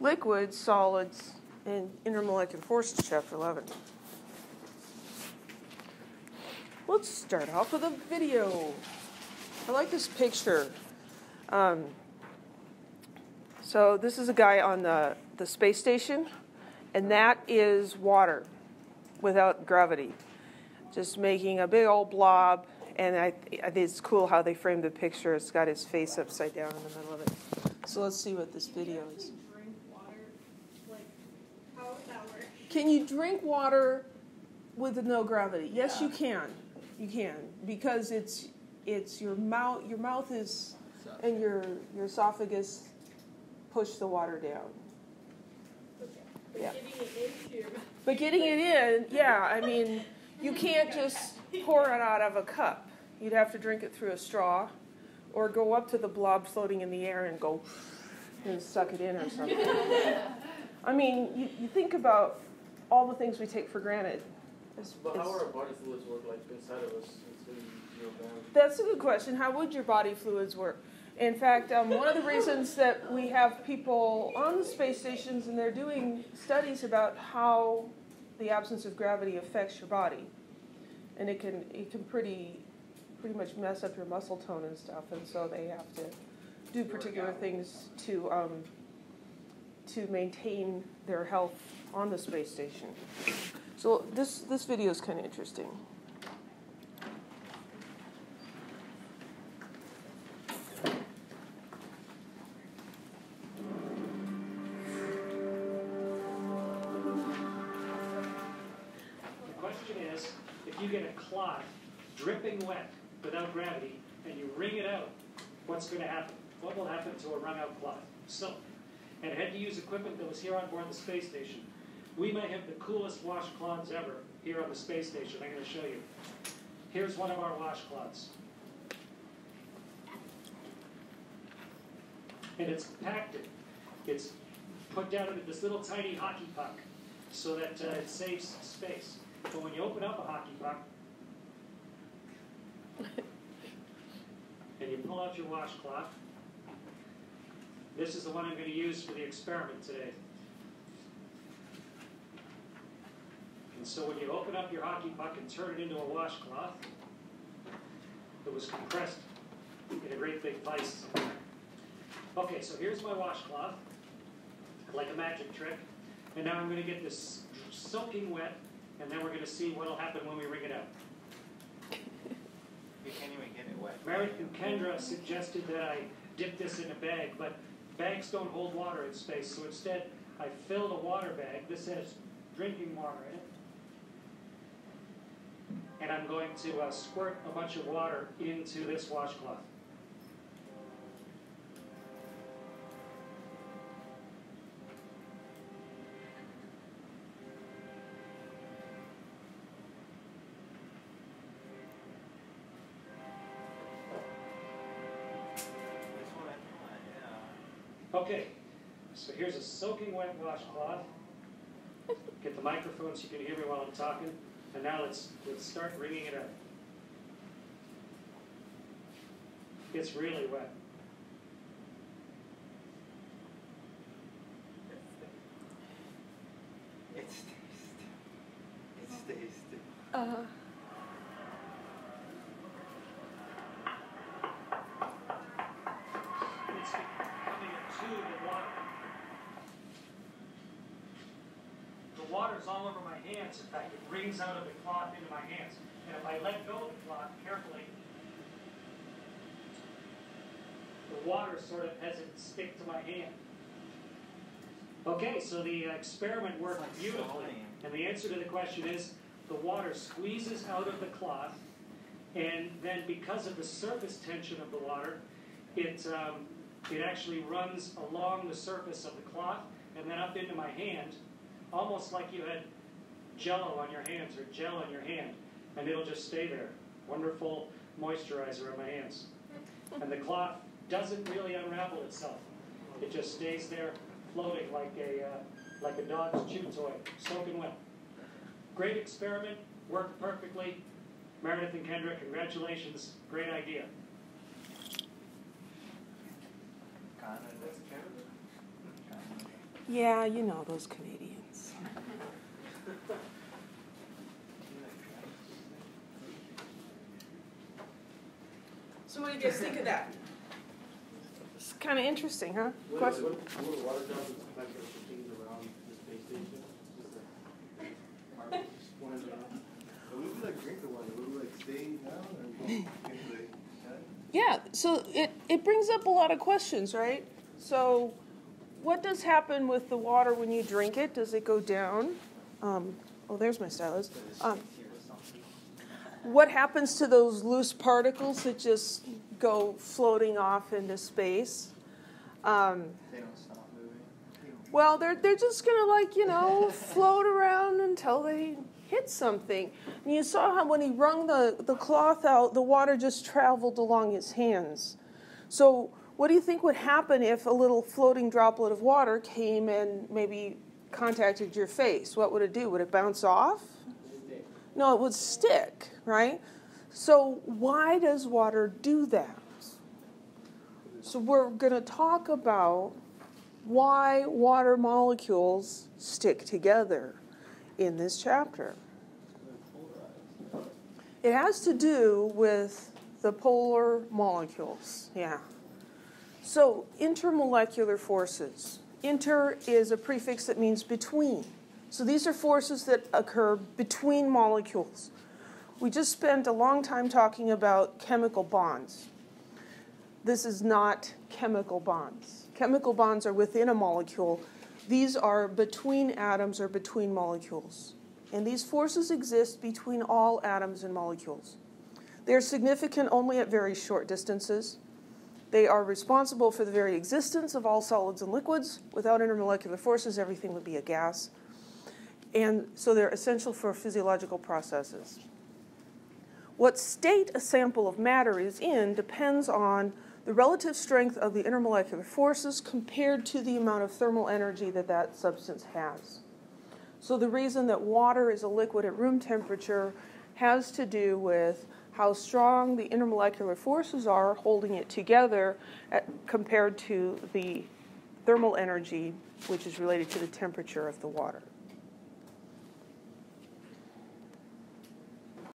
liquids, solids, and intermolecular forces, chapter 11. Let's start off with a video. I like this picture. Um, so this is a guy on the, the space station, and that is water without gravity. Just making a big old blob, and I, I think it's cool how they framed the picture. It's got his face upside down in the middle of it. So let's see what this video is. Can you drink water with no gravity? Yes, you can. You can because it's it's your mouth. Your mouth is and your your esophagus push the water down. Yeah. But getting it in, yeah. I mean, you can't just pour it out of a cup. You'd have to drink it through a straw, or go up to the blob floating in the air and go and suck it in or something. I mean, you, you think about all the things we take for granted. It's, but how our body fluids work, like inside of us, That's a good question. How would your body fluids work? In fact, um, one of the reasons that we have people on the space stations and they're doing studies about how the absence of gravity affects your body, and it can it can pretty pretty much mess up your muscle tone and stuff, and so they have to do particular things to um, to maintain their health on the space station. So this this video is kind of interesting. The question is, if you get a clot dripping wet without gravity and you wring it out, what's going to happen? What will happen to a wrung out clot? So, and had to use equipment that was here on board the space station. We may have the coolest washcloths ever here on the space station. I'm going to show you. Here's one of our washcloths. And it's compacted. It's put down into this little tiny hockey puck so that uh, it saves space. But when you open up a hockey puck, and you pull out your washcloth, this is the one I'm going to use for the experiment today. And so when you open up your hockey puck and turn it into a washcloth, it was compressed in a great big vise. Okay, so here's my washcloth, like a magic trick. And now I'm going to get this soaking wet, and then we're going to see what will happen when we wring it out. You can't even get it wet. And Kendra suggested that I dip this in a bag, but bags don't hold water in space, so instead I filled a water bag. This has drinking water in it. And I'm going to uh, squirt a bunch of water into this washcloth. Okay, so here's a soaking wet washcloth. Get the microphone so you can hear me while I'm talking. And now let's let's start wringing it out. It's really wet. It's tasty. It's tasty. Uh, The water's all over my hands. In fact, it rings out of the cloth into my hands. And if I let go of the cloth carefully, the water sort of has it stick to my hand. Okay, so the experiment worked beautifully. And the answer to the question is the water squeezes out of the cloth, and then because of the surface tension of the water, it, um, it actually runs along the surface of the cloth and then up into my hand, almost like you had jello on your hands or gel on your hand, and it'll just stay there. Wonderful moisturizer on my hands. And the cloth doesn't really unravel itself. It just stays there floating like a, uh, like a dog's chew toy, soaking wet. Great experiment, worked perfectly. Meredith and Kendra, congratulations. Great idea. Canada. That's Canada? Canada. Yeah, you know those Canadians. So, what do you guys think of that? It's kind of interesting, huh? What, Question? what, what water droplets affect the around the space station? Just like, just pointed around. It would be like drinking water. It would be like staying down or into the. Yeah, so it, it brings up a lot of questions, right? So, what does happen with the water when you drink it? Does it go down? Um, oh, there's my stylus. Um, what happens to those loose particles that just go floating off into space? Um, They don't stop moving. well, they're, they're just going to, like, you know, float around until they hit something. And you saw how when he wrung the, the cloth out, the water just traveled along his hands. So, what do you think would happen if a little floating droplet of water came and maybe contacted your face? What would it do? Would it bounce off? No, it would stick, right? So, why does water do that? So, we're going to talk about why water molecules stick together in this chapter. It has to do with the polar molecules, yeah. So, intermolecular forces. Inter is a prefix that means between. So, these are forces that occur between molecules. We just spent a long time talking about chemical bonds. This is not chemical bonds. Chemical bonds are within a molecule. These are between atoms or between molecules. And these forces exist between all atoms and molecules. They are significant only at very short distances. They are responsible for the very existence of all solids and liquids. Without intermolecular forces, everything would be a gas. And so they're essential for physiological processes. What state a sample of matter is in depends on the relative strength of the intermolecular forces compared to the amount of thermal energy that that substance has. So, the reason that water is a liquid at room temperature has to do with how strong the intermolecular forces are holding it together at, compared to the thermal energy, which is related to the temperature of the water.